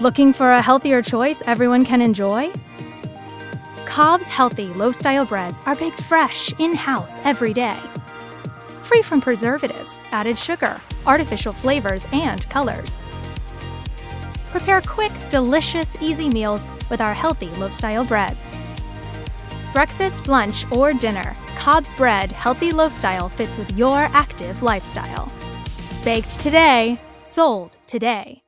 Looking for a healthier choice everyone can enjoy? COBS healthy, loaf style breads are baked fresh, in house, every day. Free from preservatives, added sugar, artificial flavors, and colors. Prepare quick, delicious, easy meals with our healthy loaf style breads. Breakfast, lunch, or dinner, COBS Bread Healthy Loaf Style fits with your active lifestyle. Baked today, sold today.